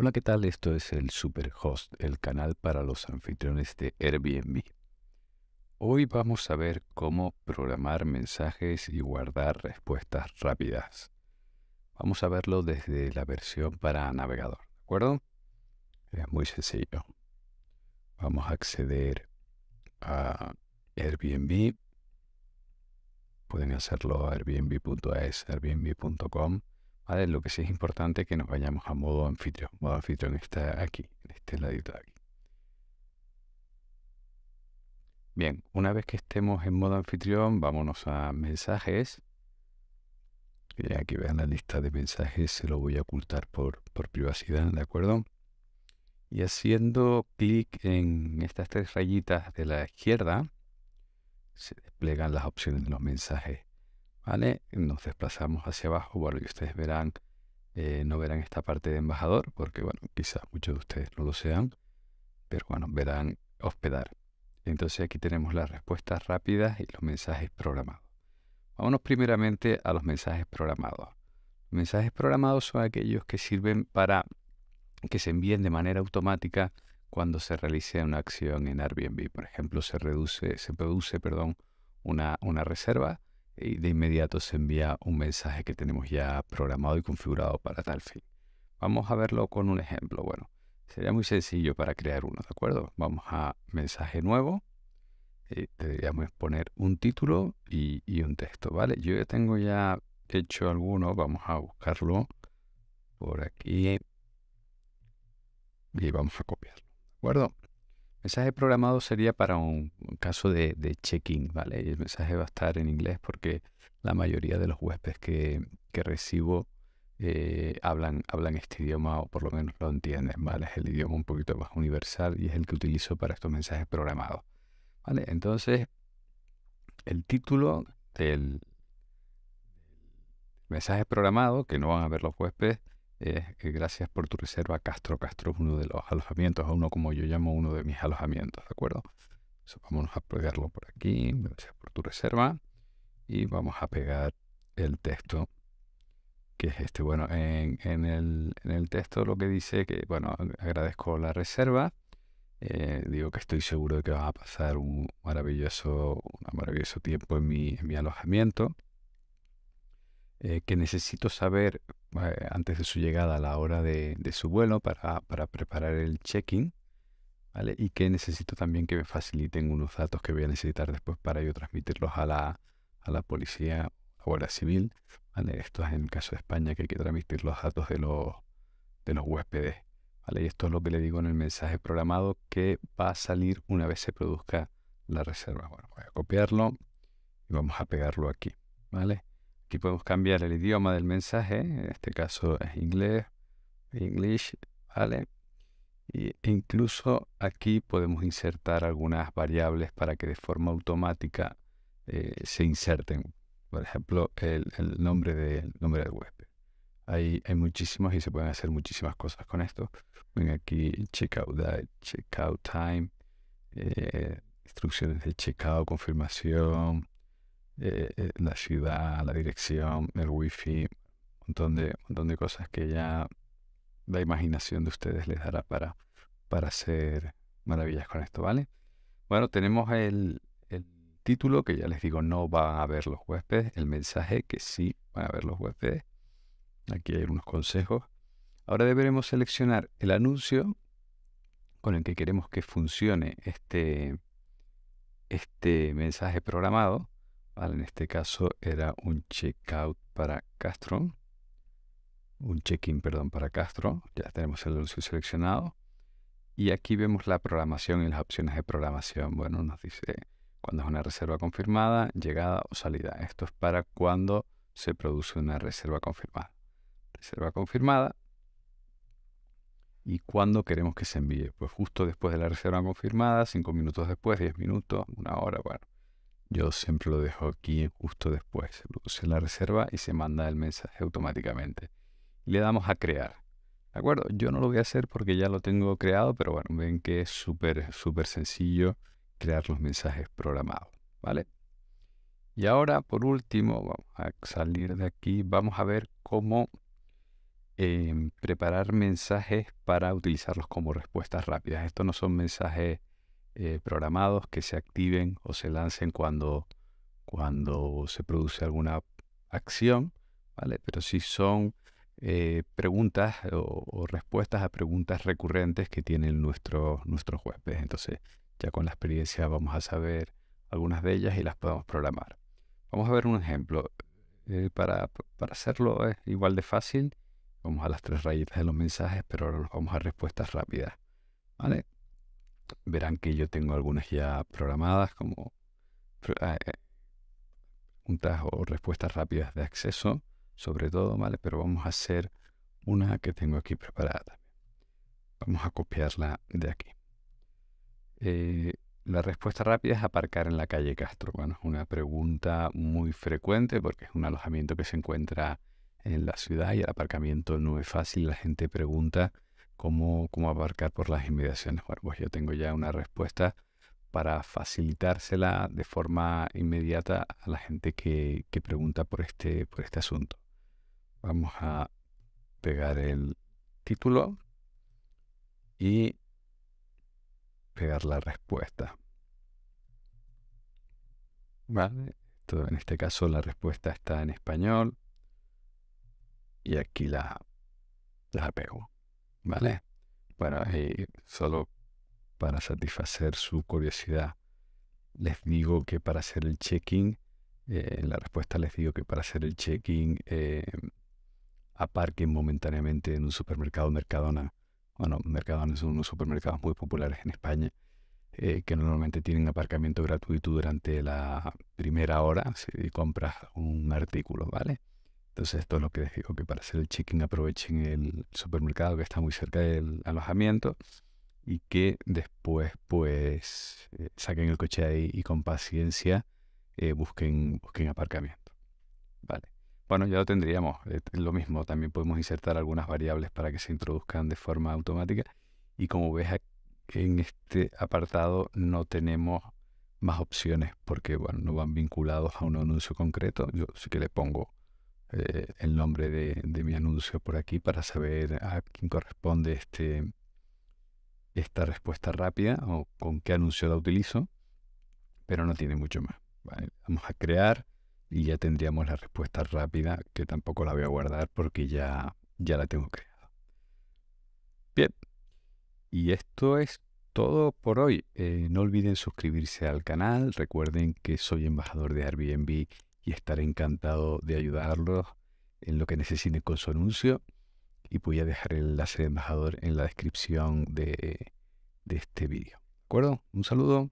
Hola, ¿qué tal? Esto es el Superhost, el canal para los anfitriones de Airbnb. Hoy vamos a ver cómo programar mensajes y guardar respuestas rápidas. Vamos a verlo desde la versión para navegador, ¿de acuerdo? Es muy sencillo. Vamos a acceder a Airbnb. Pueden hacerlo a airbnb.es, airbnb.com lo que sí es importante es que nos vayamos a modo anfitrión. Modo anfitrión está aquí, en este ladito de aquí. Bien, una vez que estemos en modo anfitrión, vámonos a mensajes. Y aquí vean la lista de mensajes, se lo voy a ocultar por, por privacidad, ¿de acuerdo? Y haciendo clic en estas tres rayitas de la izquierda, se desplegan las opciones de los mensajes. Nos desplazamos hacia abajo, bueno, y ustedes verán, eh, no verán esta parte de embajador, porque, bueno, quizás muchos de ustedes no lo sean, pero, bueno, verán hospedar. Entonces aquí tenemos las respuestas rápidas y los mensajes programados. Vámonos primeramente a los mensajes programados. Mensajes programados son aquellos que sirven para que se envíen de manera automática cuando se realice una acción en Airbnb. Por ejemplo, se reduce, se produce, perdón, una, una reserva de inmediato se envía un mensaje que tenemos ya programado y configurado para tal fin. Vamos a verlo con un ejemplo. Bueno, sería muy sencillo para crear uno, ¿de acuerdo? Vamos a mensaje nuevo. Eh, deberíamos poner un título y, y, un texto, ¿vale? Yo ya tengo ya hecho alguno. Vamos a buscarlo por aquí y vamos a copiarlo, ¿de acuerdo? Mensaje programado sería para un, caso de, check-in, ¿vale? Y el mensaje va a estar en inglés porque la mayoría de los huéspedes que, recibo eh, hablan, hablan este idioma o por lo menos lo entienden, ¿vale? Es el idioma un poquito más universal y es el que utilizo para estos mensajes programados, ¿vale? Entonces, el título del mensaje programado, que no van a ver los huéspedes, eh, gracias por tu reserva, Castro. Castro uno de los alojamientos, a uno como yo llamo uno de mis alojamientos, ¿de acuerdo? vamos a pegarlo por aquí, gracias por tu reserva. Y vamos a pegar el texto, que es este. Bueno, en, el, texto lo que dice que, bueno, agradezco la reserva. Eh, digo que estoy seguro de que vas a pasar un maravilloso, un maravilloso tiempo en mi, en mi alojamiento. Eh, que necesito saber eh, antes de su llegada a la hora de, su vuelo para, preparar el check-in, ¿vale? Y que necesito también que me faciliten unos datos que voy a necesitar después para yo transmitirlos a la, a la policía o a la civil, ¿vale? Esto es en el caso de España que hay que transmitir los datos de los, de los huéspedes, ¿vale? Y esto es lo que le digo en el mensaje programado que va a salir una vez se produzca la reserva. Bueno, voy a copiarlo y vamos a pegarlo aquí, ¿vale? Aquí podemos cambiar el idioma del mensaje, en este caso es inglés, English, ¿vale? Y incluso aquí podemos insertar algunas variables para que de forma automática eh, se inserten. Por ejemplo, el, nombre, del nombre del huésped. Hay, hay muchísimos y se pueden hacer muchísimas cosas con esto. Ven aquí, checkout date, checkout time, eh, instrucciones de checkout, confirmación, eh, eh, la ciudad, la dirección, el wifi, un montón de, montón de cosas que ya la imaginación de ustedes les dará para, para hacer maravillas con esto, ¿vale? Bueno, tenemos el, el título que ya les digo no va a ver los huéspedes, el mensaje que sí van a ver los huéspedes. Aquí hay unos consejos. Ahora deberemos seleccionar el anuncio con el que queremos que funcione este, este mensaje programado en este caso era un checkout para Castro. Un check-in, perdón, para Castro. Ya tenemos el anuncio seleccionado. Y aquí vemos la programación y las opciones de programación. Bueno, nos dice cuando es una reserva confirmada, llegada o salida. Esto es para cuando se produce una reserva confirmada. Reserva confirmada. ¿Y cuándo queremos que se envíe? Pues justo después de la reserva confirmada, cinco minutos después, diez minutos, una hora, bueno. Yo siempre lo dejo aquí justo después. Se produce la reserva y se manda el mensaje automáticamente. le damos a crear. ¿De acuerdo? Yo no lo voy a hacer porque ya lo tengo creado, pero bueno, ven que es súper, súper sencillo crear los mensajes programados. ¿Vale? Y ahora, por último, vamos a salir de aquí. Vamos a ver cómo em, preparar mensajes para utilizarlos como respuestas rápidas. Estos no son mensajes eh, programados que se activen o se lancen cuando, cuando se produce alguna acción, ¿vale? Pero sí son eh, preguntas o, respuestas a preguntas recurrentes que tienen nuestros nuestros huéspedes. Entonces, ya con la experiencia vamos a saber algunas de ellas y las podemos programar. Vamos a ver un ejemplo. Eh, para, para, hacerlo es igual de fácil. Vamos a las tres rayitas de los mensajes, pero ahora vamos a respuestas rápidas. ¿Vale? Verán que yo tengo algunas ya programadas como eh, preguntas o respuestas rápidas de acceso, sobre todo, ¿vale? Pero vamos a hacer una que tengo aquí preparada. Vamos a copiarla de aquí. Eh, la respuesta rápida es aparcar en la calle Castro. Bueno, es una pregunta muy frecuente porque es un alojamiento que se encuentra en la ciudad y el aparcamiento no es fácil. La gente pregunta cómo, cómo aparcar por las inmediaciones. Bueno, pues yo tengo ya una respuesta para facilitársela de forma inmediata a la gente que, que pregunta por este, por este asunto. Vamos a pegar el título y pegar la respuesta. Vale, en este caso la respuesta está en español y aquí la, la pego. ¿Vale? Bueno, y solo para satisfacer su curiosidad, les digo que para hacer el check-in, eh, la respuesta les digo que para hacer el check-in eh, aparquen momentáneamente en un supermercado Mercadona bueno, Mercadona son unos supermercados muy populares en España eh, que normalmente tienen aparcamiento gratuito durante la primera hora si compras un artículo, ¿vale? Entonces esto es lo que les digo, que para hacer el check-in aprovechen el supermercado que está muy cerca del alojamiento y que después pues eh, saquen el coche ahí y con paciencia eh, busquen, busquen aparcamiento. ¿Vale? Bueno, ya lo tendríamos. Eh, lo mismo, también podemos insertar algunas variables para que se introduzcan de forma automática. Y como ves en este apartado no tenemos más opciones porque bueno, no van vinculados a un anuncio concreto. Yo sí que le pongo eh, el nombre de, mi anuncio por aquí para saber a quién corresponde este, esta respuesta rápida o con qué anuncio la utilizo, pero no tiene mucho más. Vamos a crear y ya tendríamos la respuesta rápida, que tampoco la voy a guardar porque ya, ya la tengo creada. Bien, y esto es todo por hoy. Eh, no olviden suscribirse al canal, recuerden que soy embajador de Airbnb y estaré encantado de ayudarlos en lo que necesiten con su anuncio. Y voy a dejar el enlace de embajador en la descripción de, de este vídeo. ¿De acuerdo? Un saludo.